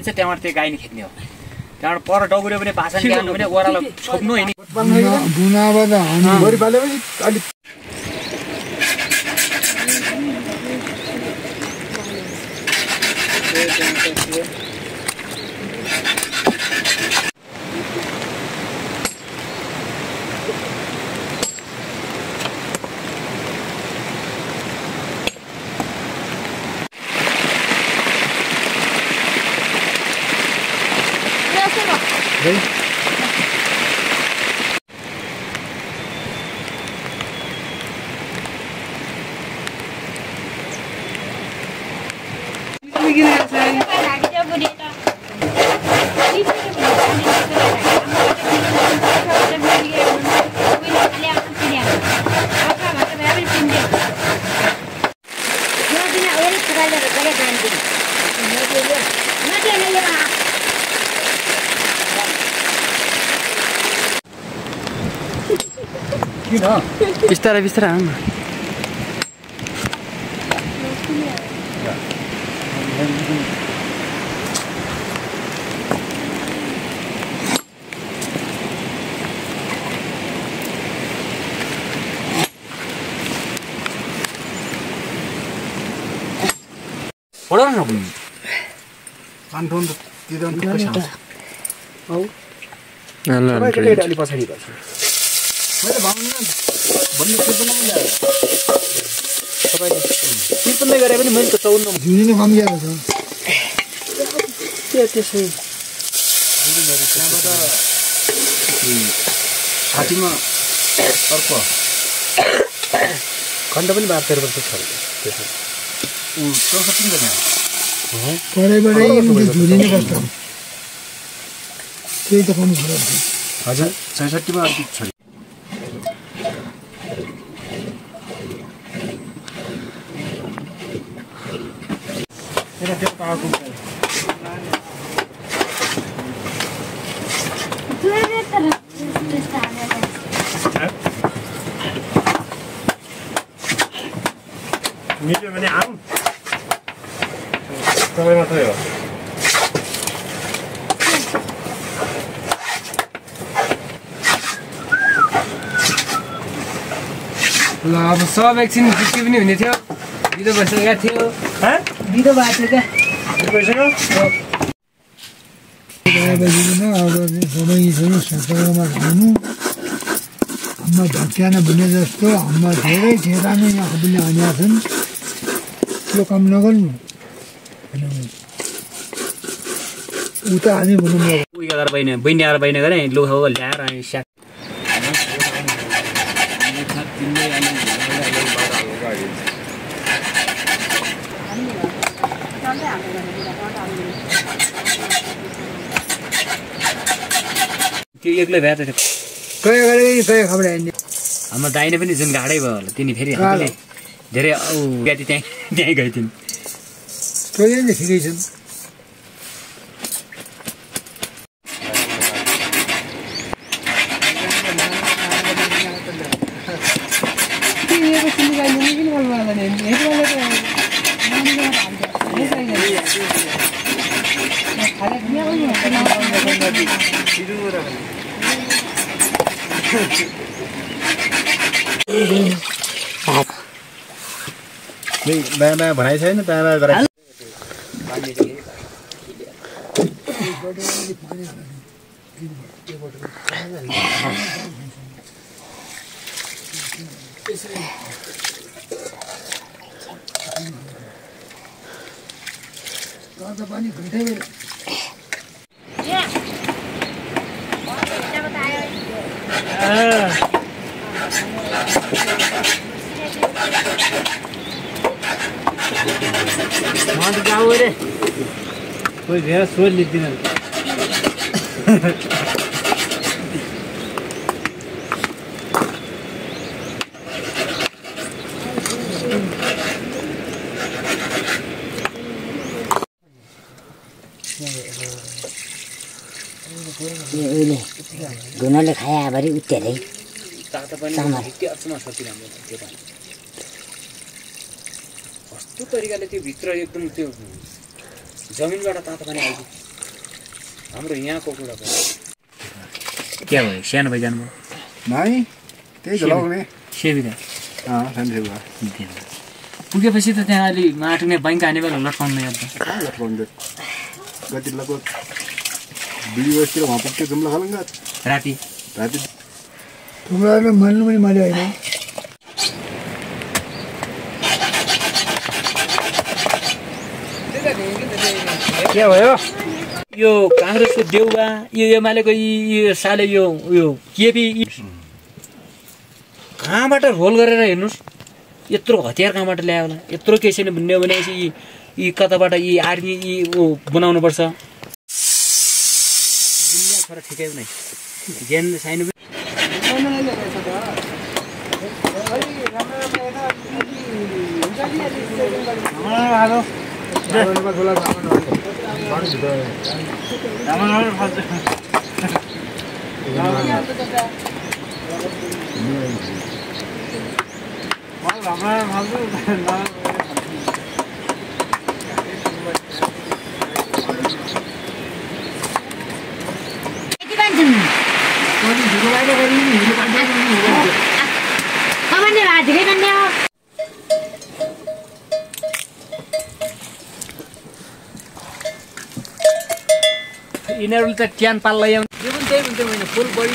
चाहिँ त्यहाँबाट त्यो गाई नै खेद्ने हो। त्यहाँबाट पर डगुऱ्यो भने भाषण ल्याउनु भने ओह्रालो छोप्नु होइन। बुनाबाट हानी Okay. बिस्तारै बिस्तारै आउनु। कानठोन मैले भन्नु भन्नु त्रिपन्न पनि ल्याएर तपाईँले त्रिपन्न गरे पनि मैले त चौन्न झुली नै कमिएको छ छातीमा अर्को खण्ड पनि बाह्र तेह्र वर्ष छ ऊ चौसठी पनि नै त्यही त कम छ। हजुर छैसठीमा अलिक छोरी मिल्यो भने आऊ। तपाईँ मात्रै हो। ल अब सब एकछिन बिक्री पनि हुने थियो। बिदो भइसकेको थियो। बिदो भएको थियो क्या भइसक्यो सबैसँग सतर्कमा जस्तो हाम्रो धेरै ठेगाना आफूले हानेका छन् त्यो काम नगर्नु उता हामी भनौँ उयो बहिनी बहिनी आएर बहिनी गरे लु हो ल्याएर अनि स्याक त्यो एक्लै भए त हाम्रो दाहिने पनि जुन गाडै भयो होला तिनी फेरि हामीले धेरै औ बिहाती त्यहीँ त्यहीँ गइथिन् तैँले नै ठिकै छन् दायाँ दायाँ भनाइ छैन दायाँ दायाँ गराइ पानी घन्टै कोही धेरै सोध पनि चामल। त्यो पानी। कस्तो तरिकाले त्यो भित्र एकदम त्यो जमिनबाट तातो पानी आउँछ हाम्रो यहाँको कुरा भयो। क्या भयो? सानो भाइ जानुभयो। नाइ त्यही सेवा। पुगेपछि त त्यहाँ अलि माटुने बैङ्क हाने बेला लट्काउनु याद कहाँ लटकाउने कति लगभग दुई बजीतिर उहाँ पुग्थ्यो जुम्ला खालङ्गा राति। राति थुप्रोहरू मान्नु पनि मैले होइन के भयो? यो काङ्ग्रेसको देउबा यो एमालेको साले यो उयो केपी कहाँबाट रोल गरेर हेर्नुहोस्। यत्रो हतियार कहाँबाट ल्यायो होला? यत्रो केही छैन भन्ने हो यी यी कताबाट यी आर्मी यी बनाउनुपर्छ। ठिकै नै ज्यान साइनो पनि कमान्ने भएको थियो कि कन्या यिनीहरूले त ट्यान पाल्ला ल्याउने यो पनि त्यही हुन्थ्यो मैले फुल बढी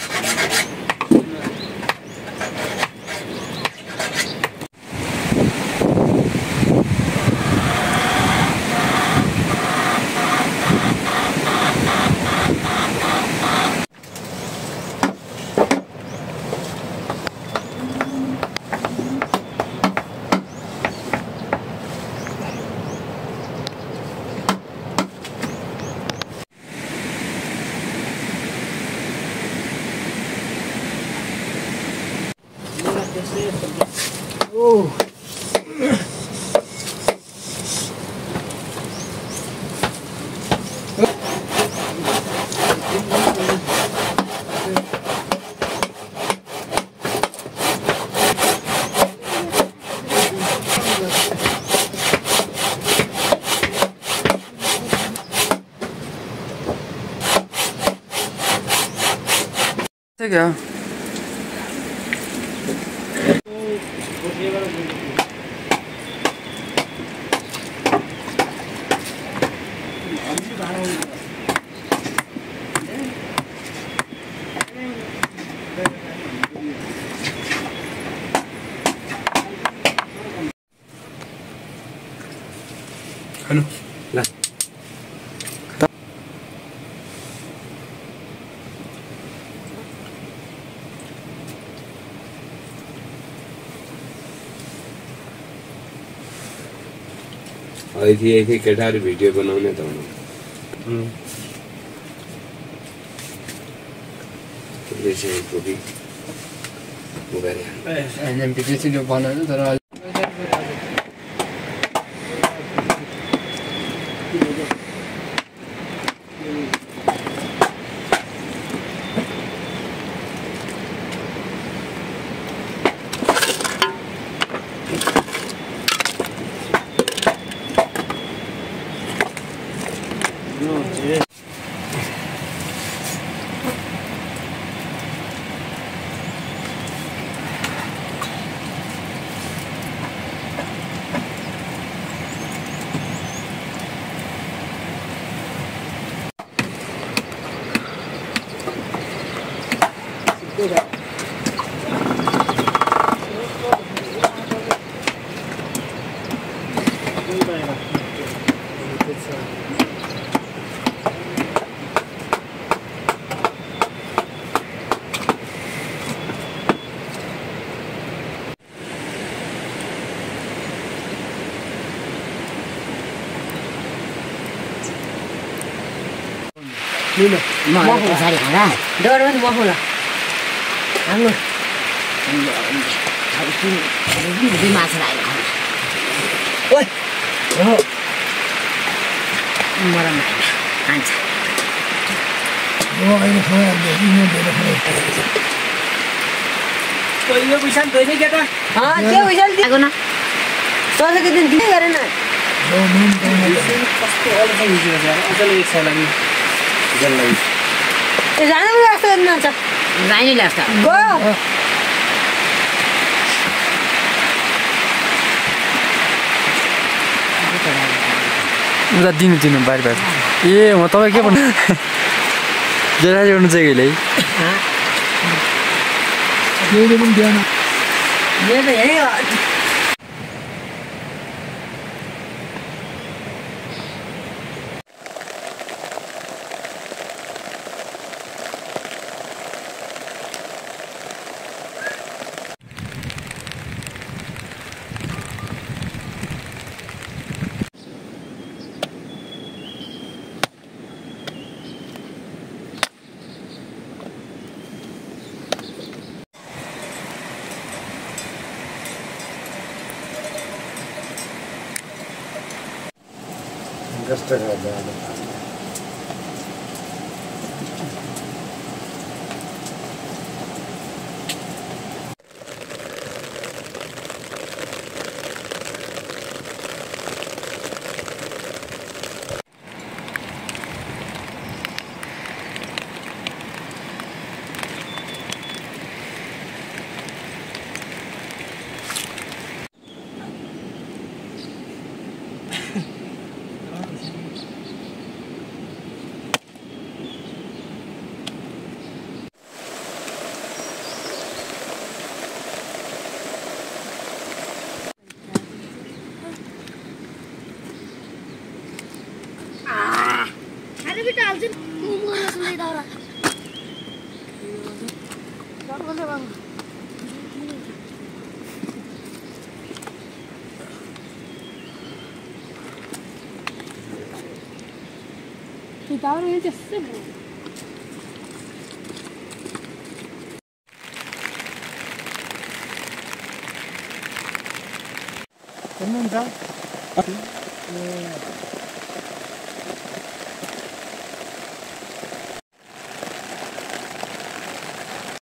There you go. Bueno, video बनाने तो ना। हम्म। भी वगैरह एनएमपीसी जो बनाने तो पछाडि खाँदा डर पनि मफुल हाम्रो दुई माछा मरम खान्छ हो धेरै खाइहाल्छ तैँले पैसा नि तैँले केटा त्यो पैसा दिएको न दसैँको दिन दिनै गरेन कस्तो अलग हिजो अझै एक ए जानु जान्छ लाग्छ गयो उता दिनु दिनु बारी बारी ए म तपाईँ के भन्नु जरा गर्नु चाहिँ कहिले पनि दिएन Tá agradada. मेरो त यही हो सुन्नुहुन्छ